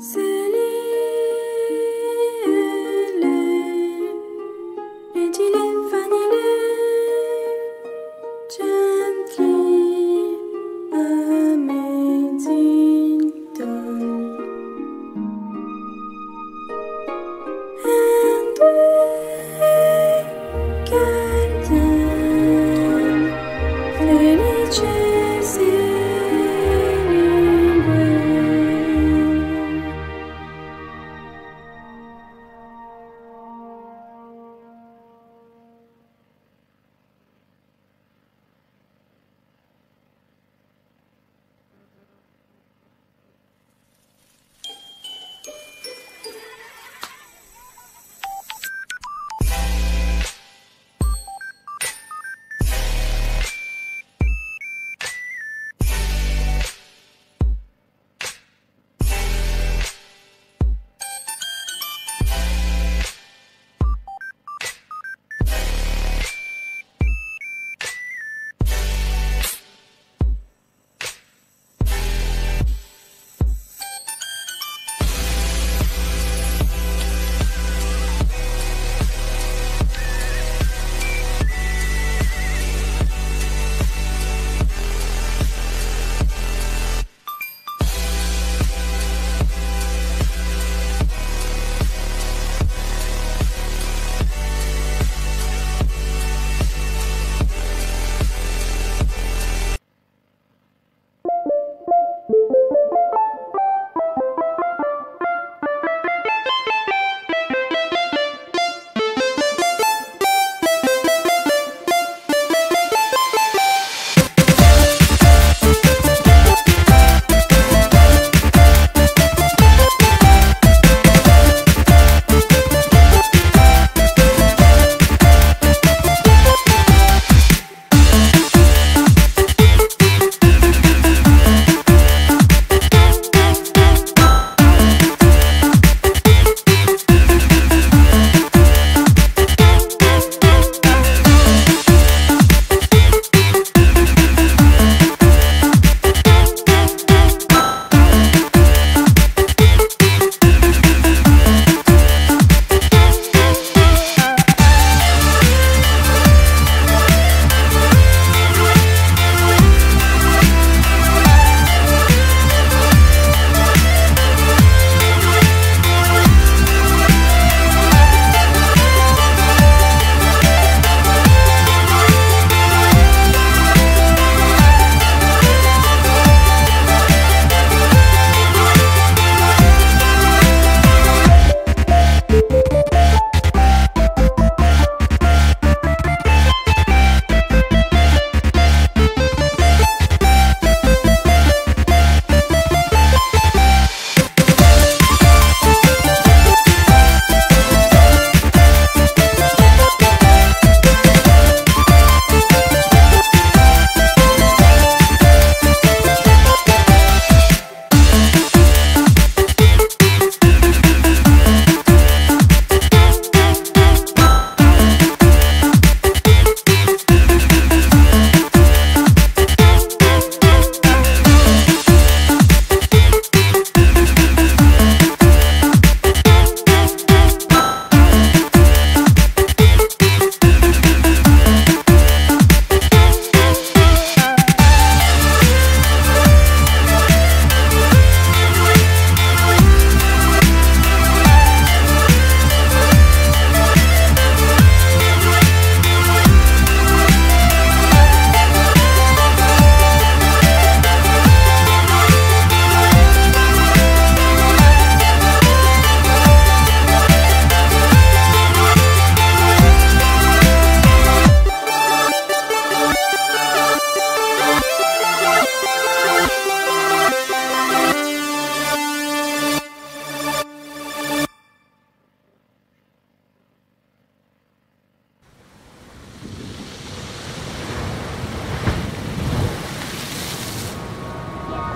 四。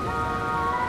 Yellow.